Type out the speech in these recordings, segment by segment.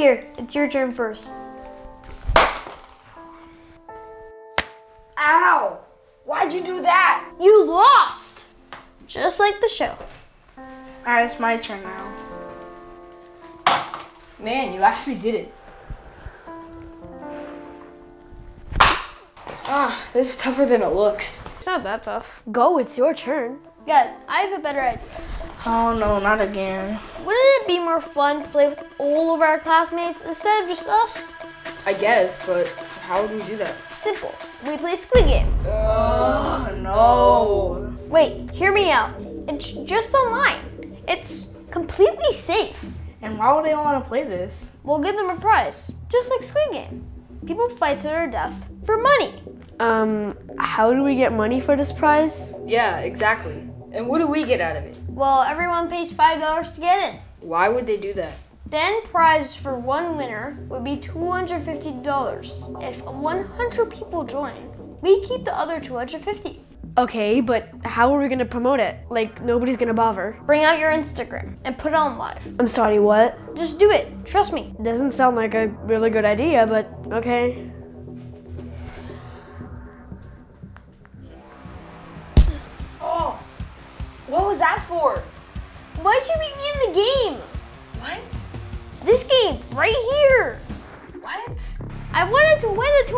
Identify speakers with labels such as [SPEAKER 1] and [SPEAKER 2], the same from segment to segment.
[SPEAKER 1] Here, it's your turn first.
[SPEAKER 2] Ow! Why'd you do that?
[SPEAKER 1] You lost! Just like the show.
[SPEAKER 3] Alright, it's my turn now.
[SPEAKER 2] Man, you actually did it. Ah, this is tougher than it looks.
[SPEAKER 1] It's not that tough. Go, it's your turn. Guys, I have a better idea.
[SPEAKER 3] Oh no, not again.
[SPEAKER 1] Wouldn't it be more fun to play with all of our classmates instead of just us?
[SPEAKER 2] I guess, but how would we do that?
[SPEAKER 1] Simple. We play Squid Game.
[SPEAKER 2] Oh, no.
[SPEAKER 1] Wait, hear me out. It's just online. It's completely safe.
[SPEAKER 3] And why would they all want to play this?
[SPEAKER 1] We'll give them a prize, just like Squid Game. People fight to their death for money.
[SPEAKER 4] Um, how do we get money for this prize?
[SPEAKER 2] Yeah, exactly. And what do we get out of it?
[SPEAKER 1] Well, everyone pays $5 to get in.
[SPEAKER 2] Why would they do that?
[SPEAKER 1] Then prize for one winner would be $250. If 100 people join, we keep the other 250.
[SPEAKER 4] Okay, but how are we gonna promote it? Like, nobody's gonna bother.
[SPEAKER 1] Bring out your Instagram and put it on live.
[SPEAKER 4] I'm sorry, what?
[SPEAKER 1] Just do it. Trust me.
[SPEAKER 4] Doesn't sound like a really good idea, but okay.
[SPEAKER 2] What was that for?
[SPEAKER 1] Why'd you beat me in the game?
[SPEAKER 2] What?
[SPEAKER 1] This game, right here.
[SPEAKER 2] What?
[SPEAKER 1] I wanted to win the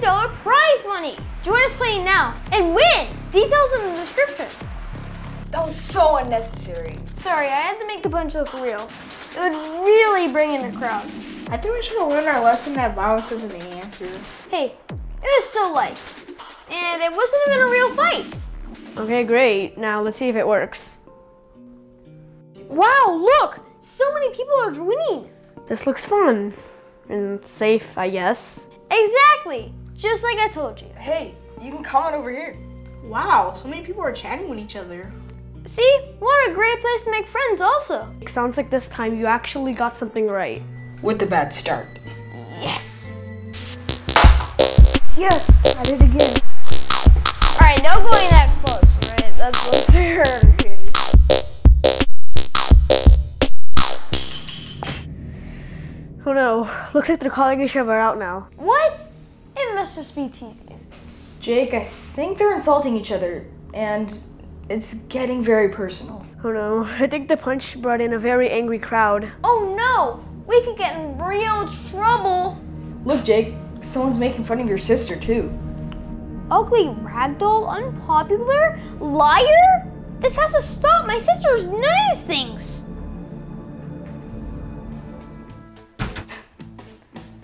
[SPEAKER 1] $250 prize money. Join us playing now and win. Details in the description.
[SPEAKER 2] That was so unnecessary.
[SPEAKER 1] Sorry, I had to make the punch look real. It would really bring in a crowd.
[SPEAKER 3] I think we should have learned our lesson that violence isn't the answer.
[SPEAKER 1] Hey, it was so light. And it wasn't even a real fight.
[SPEAKER 4] Okay, great. Now let's see if it works.
[SPEAKER 1] Wow, look! So many people are joining.
[SPEAKER 4] This looks fun. And safe, I guess.
[SPEAKER 1] Exactly. Just like I told you.
[SPEAKER 2] Hey, you can comment over here.
[SPEAKER 3] Wow, so many people are chatting with each other.
[SPEAKER 1] See? What a great place to make friends also.
[SPEAKER 4] It sounds like this time you actually got something right.
[SPEAKER 2] With the bad start.
[SPEAKER 1] Yes.
[SPEAKER 3] Yes, I did again.
[SPEAKER 1] Alright, no going that close, right? That's unfair.
[SPEAKER 4] Oh no, looks like they're calling each other out now.
[SPEAKER 1] What? It must just be teasing.
[SPEAKER 2] Jake, I think they're insulting each other, and it's getting very personal.
[SPEAKER 4] Oh no, I think the punch brought in a very angry crowd.
[SPEAKER 1] Oh no! We could get in real trouble.
[SPEAKER 2] Look, Jake, someone's making fun of your sister, too.
[SPEAKER 1] Ugly ragdoll, unpopular, liar? This has to stop. My sister's nice things.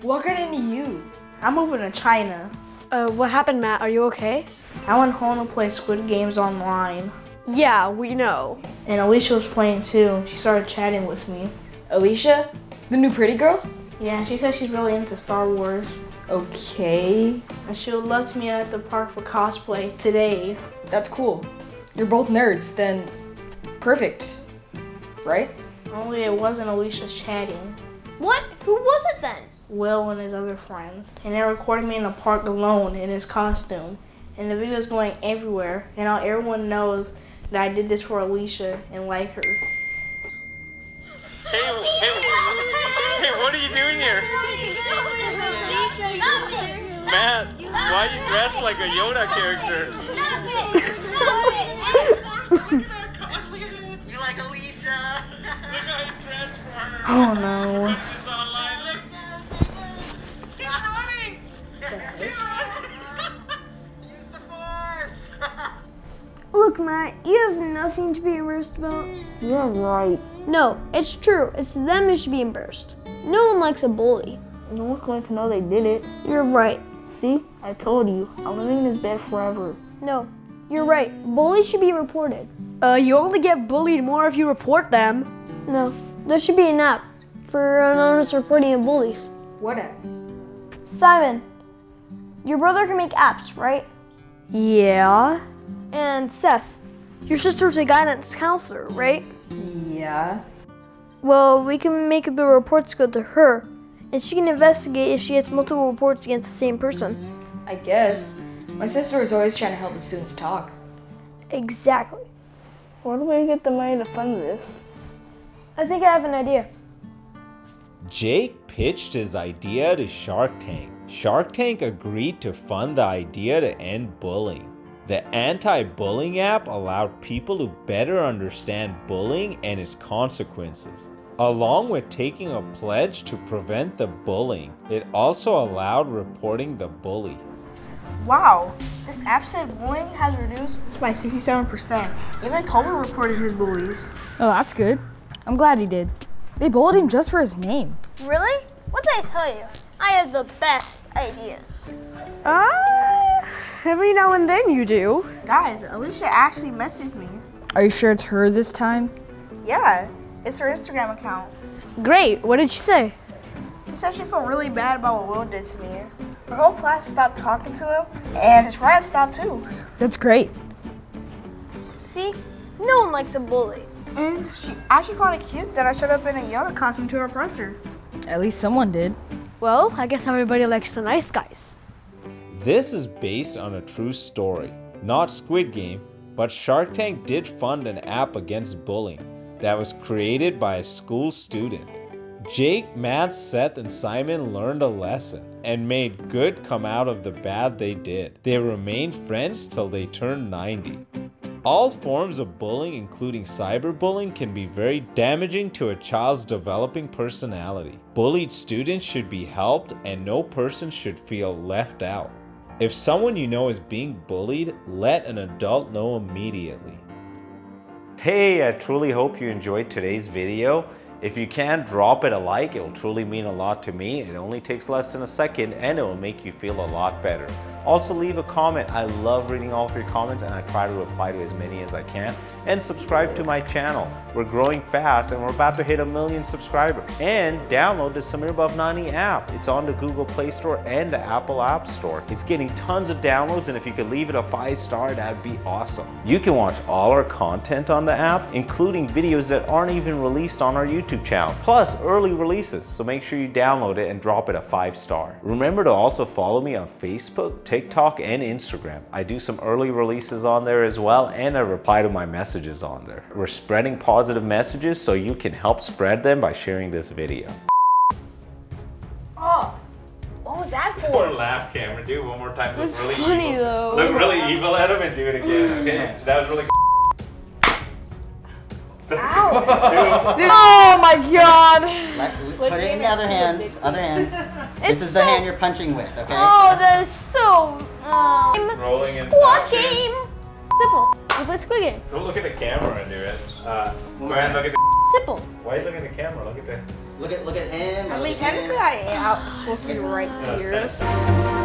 [SPEAKER 2] What got into you?
[SPEAKER 3] I'm moving to China.
[SPEAKER 4] Uh, what happened, Matt? Are you okay?
[SPEAKER 3] I went home to play Squid Games online.
[SPEAKER 4] Yeah, we know.
[SPEAKER 3] And Alicia was playing too. She started chatting with me.
[SPEAKER 2] Alicia? The new pretty girl?
[SPEAKER 3] Yeah, she said she's really into Star Wars.
[SPEAKER 2] Okay.
[SPEAKER 3] And she would love to meet at the park for cosplay today.
[SPEAKER 2] That's cool. You're both nerds, then perfect. Right?
[SPEAKER 3] Only it wasn't Alicia chatting.
[SPEAKER 1] What? Who was it then?
[SPEAKER 3] Will and his other friends. And they're recording me in the park alone in his costume. And the video's going everywhere. And now everyone knows that I did this for Alicia and like her.
[SPEAKER 5] Hey, hey, hey, what are you doing here? Matt, why are you dressed like a Yoda character? You're like Alicia? Look how you dressed for her.
[SPEAKER 3] Oh no.
[SPEAKER 5] This online. Look. He's running. He's running. Use the force.
[SPEAKER 1] Look, Matt, you have nothing to be embarrassed about.
[SPEAKER 3] You're right.
[SPEAKER 1] No, it's true. It's them who should be embarrassed. No one likes a bully.
[SPEAKER 3] No one's going to know they did it.
[SPEAKER 1] You're right.
[SPEAKER 3] See? I told you. I'm living in this bed forever.
[SPEAKER 1] No, you're right. Bullies should be reported.
[SPEAKER 4] Uh, you only get bullied more if you report them.
[SPEAKER 1] No, there should be an app for anonymous reporting of bullies.
[SPEAKER 2] What app?
[SPEAKER 1] Simon, your brother can make apps, right?
[SPEAKER 4] Yeah.
[SPEAKER 1] And Seth, your sister's a guidance counselor, right?
[SPEAKER 2] Yeah.
[SPEAKER 1] Well, we can make the reports go to her, and she can investigate if she gets multiple reports against the same person.
[SPEAKER 2] I guess. My sister is always trying to help the students talk.
[SPEAKER 1] Exactly.
[SPEAKER 3] Where do we get the money to fund this?
[SPEAKER 1] I think I have an idea.
[SPEAKER 6] Jake pitched his idea to Shark Tank. Shark Tank agreed to fund the idea to end bullying. The anti bullying app allowed people to better understand bullying and its consequences. Along with taking a pledge to prevent the bullying, it also allowed reporting the bully.
[SPEAKER 3] Wow, this app said bullying has reduced by 67%. Even Kobe reported his bullies.
[SPEAKER 2] Oh, that's good. I'm glad he did. They bullied him just for his name.
[SPEAKER 1] Really? What did I tell you? I have the best ideas.
[SPEAKER 4] Uh, every now and then you do.
[SPEAKER 3] Guys, Alicia actually messaged me.
[SPEAKER 2] Are you sure it's her this time?
[SPEAKER 3] Yeah, it's her Instagram account.
[SPEAKER 4] Great. What did she say?
[SPEAKER 3] She said she felt really bad about what Will did to me. Her whole class stopped talking to him, and his friends stopped too.
[SPEAKER 2] That's great.
[SPEAKER 1] See? No one likes a bully.
[SPEAKER 3] And she actually found it cute that I showed up in a Yoda costume to impress her.
[SPEAKER 2] At least someone did.
[SPEAKER 4] Well, I guess everybody likes the nice guys.
[SPEAKER 6] This is based on a true story, not Squid Game, but Shark Tank did fund an app against bullying that was created by a school student. Jake, Matt, Seth, and Simon learned a lesson and made good come out of the bad they did. They remained friends till they turned 90. All forms of bullying, including cyberbullying, can be very damaging to a child's developing personality. Bullied students should be helped, and no person should feel left out. If someone you know is being bullied, let an adult know immediately. Hey, I truly hope you enjoyed today's video. If you can, drop it a like. It will truly mean a lot to me. It only takes less than a second and it will make you feel a lot better. Also leave a comment. I love reading all of your comments and I try to reply to as many as I can. And subscribe to my channel. We're growing fast and we're about to hit a million subscribers. And download the Sameer Bhavnani app. It's on the Google Play Store and the Apple App Store. It's getting tons of downloads and if you could leave it a five star, that'd be awesome. You can watch all our content on the app, including videos that aren't even released on our YouTube channel, plus early releases. So make sure you download it and drop it a five star. Remember to also follow me on Facebook, TikTok, and Instagram. I do some early releases on there as well, and I reply to my messages on there. We're spreading positive messages so you can help spread them by sharing this video.
[SPEAKER 2] Oh, what was that
[SPEAKER 5] Or laugh camera, do it one more time. Look
[SPEAKER 1] It's
[SPEAKER 5] really
[SPEAKER 1] funny
[SPEAKER 5] evil.
[SPEAKER 1] though.
[SPEAKER 5] Look really evil at him and do it again. Okay, that was really.
[SPEAKER 3] Oh my god!
[SPEAKER 7] Let, put it in the other hand. Other hand.
[SPEAKER 1] It's
[SPEAKER 7] this is
[SPEAKER 1] so,
[SPEAKER 7] the hand you're punching with, okay?
[SPEAKER 1] Oh, that is so. Um,
[SPEAKER 5] Rolling in
[SPEAKER 1] squad
[SPEAKER 5] action.
[SPEAKER 1] game. Simple. We play Squid Game.
[SPEAKER 5] Don't look at the camera and do it. Uh, go ahead look at the.
[SPEAKER 1] Simple.
[SPEAKER 5] Why are you looking at the camera? Look at the.
[SPEAKER 7] Look at look at him. or
[SPEAKER 3] I
[SPEAKER 7] look
[SPEAKER 3] mean,
[SPEAKER 7] at
[SPEAKER 3] technically,
[SPEAKER 7] him.
[SPEAKER 3] I am supposed to be right
[SPEAKER 5] Uh,
[SPEAKER 3] here.
[SPEAKER 5] set-